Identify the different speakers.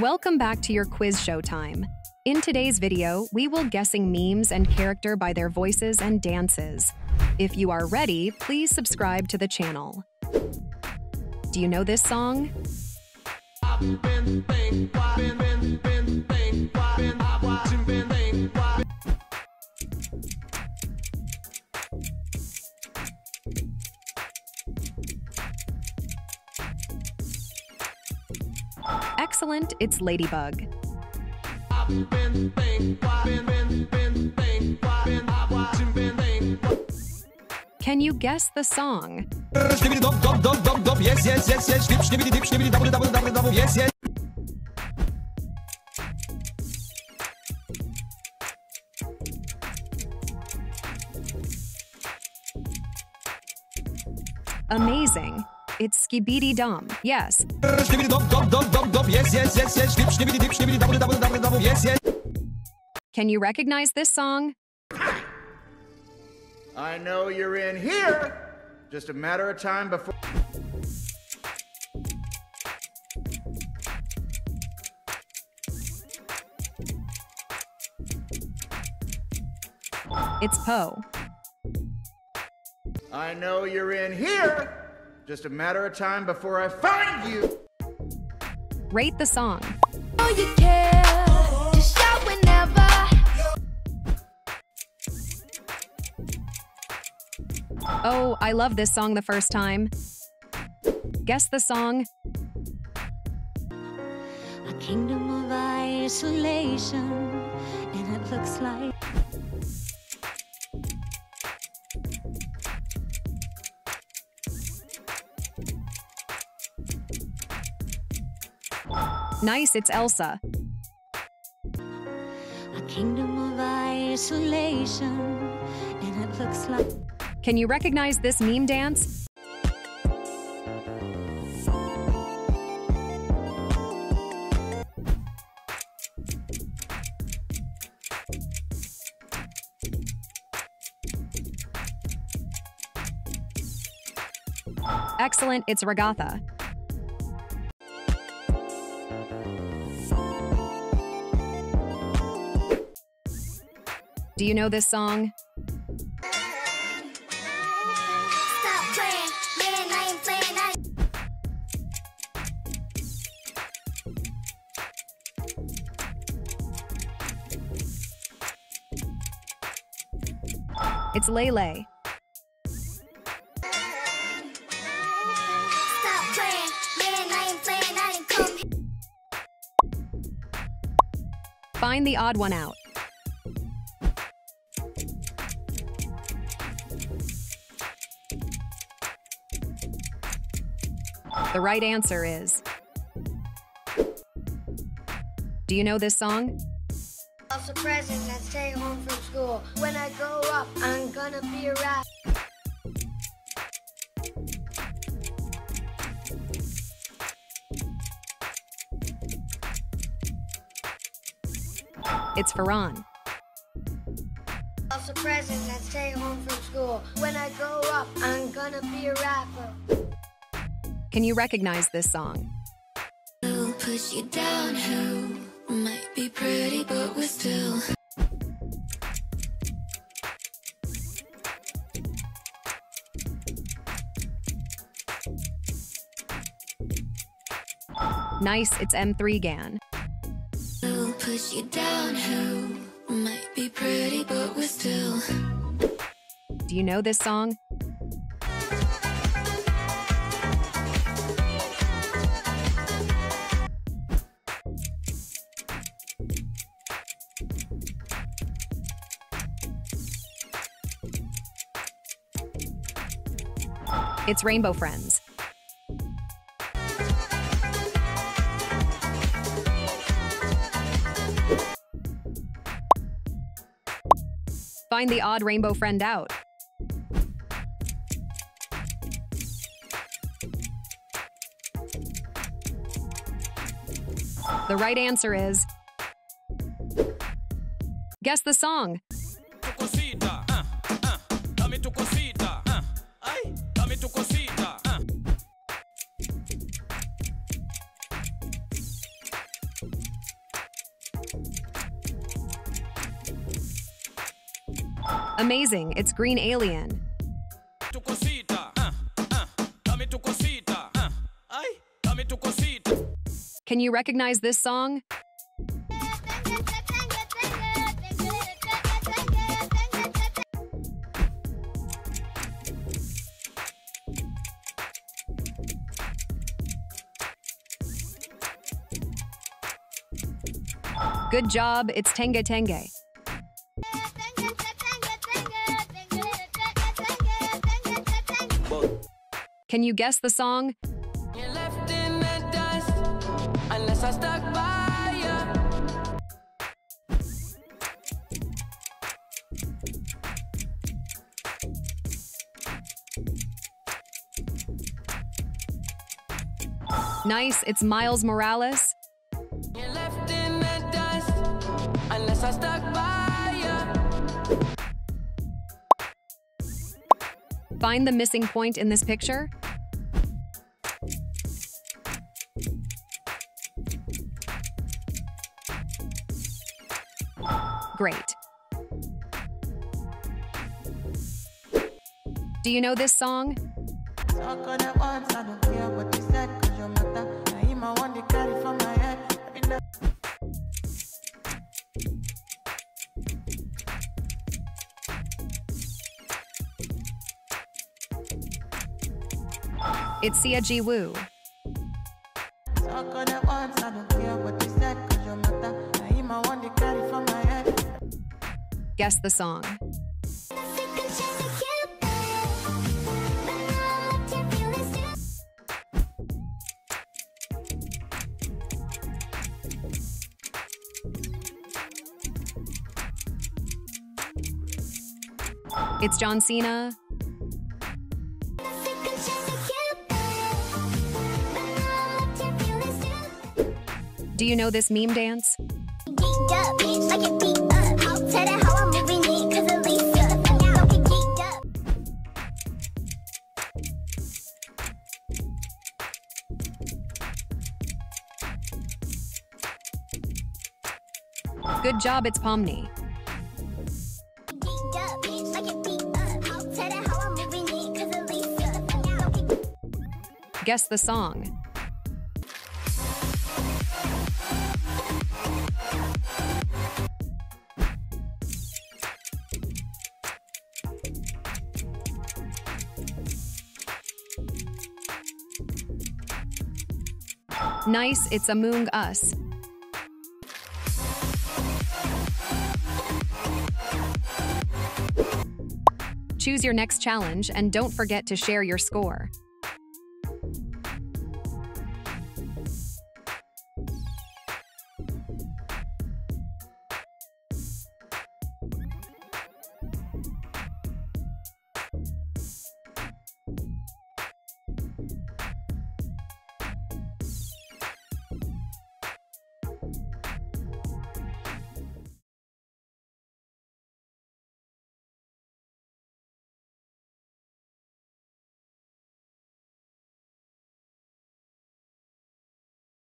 Speaker 1: Welcome back to your quiz show time. In today's video, we will guessing memes and character by their voices and dances. If you are ready, please subscribe to the channel. Do you know this song? Excellent, it's Ladybug. Can you guess the song? Amazing. It's Skibidi. Yes.
Speaker 2: Yes yes yes yes dip double double double double yes yes
Speaker 1: Can you recognize this song?
Speaker 3: I know you're in here. Just a matter of time before.
Speaker 1: It's Poe.
Speaker 3: I know you're in here. Just a matter of time before I find you.
Speaker 1: Rate the song.
Speaker 4: know you care. Just shout whenever.
Speaker 1: Oh, I love this song the first time. Guess the song.
Speaker 4: A kingdom of isolation, and it looks like.
Speaker 1: Nice, it's Elsa.
Speaker 4: A kingdom of isolation, and it looks like.
Speaker 1: Can you recognize this meme dance? Excellent, it's Regatha. Do you know this song?
Speaker 5: Stop playing, man, I ain't playing, I
Speaker 1: It's
Speaker 5: Lay Lay.
Speaker 1: Find the odd one out. The right answer is. Do you know this song?
Speaker 5: Home from school. When I grow up, I'm gonna be a.
Speaker 1: It's Ferran.
Speaker 5: House of present and stay home from school. When I grow up, I'm gonna be a rapper.
Speaker 1: Can you recognize this song?
Speaker 4: Who push you down? Who might be pretty, but we're still.
Speaker 1: Nice, it's
Speaker 4: M3GAN. Push you might be pretty, but we're still.
Speaker 1: Do you know this song? It's Rainbow Friends. Find the odd rainbow friend out. The right answer is. Guess the song. Amazing, it's Green Alien.
Speaker 2: Uh, uh, dame tu cosita. Uh, ay, dame tu cosita.
Speaker 1: Can you recognize this song? Good job, it's Tenge Tenge. Can you guess the song?
Speaker 6: You're left in the dust unless I stuck by you.
Speaker 1: Nice, it's Miles Morales. Find the missing point in this picture. Great. Do you know this song?
Speaker 7: Carry from my head.
Speaker 1: Guess the song. It's John Cena. Do you know this meme dance? Good job, it's Pomni. Guess the song. Nice, it's Among Us. Choose your next challenge and don't forget to share your score.